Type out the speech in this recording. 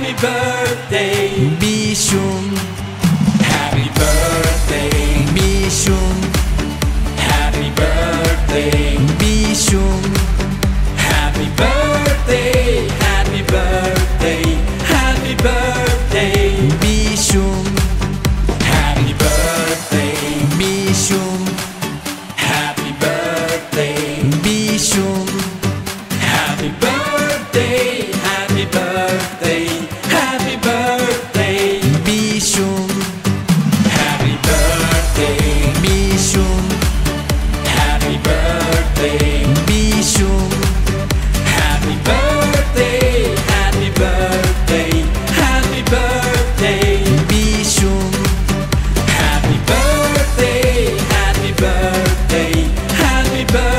Happy birthday, Bishun. Happy birthday, Bishun. Happy birthday, Bishun. Happy birthday, happy birthday, happy birthday, Bishun. Happy birthday, Bishun. Happy birthday, Bishun. Happy birthday, happy birthday. Happy birthday.